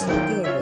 ฉัน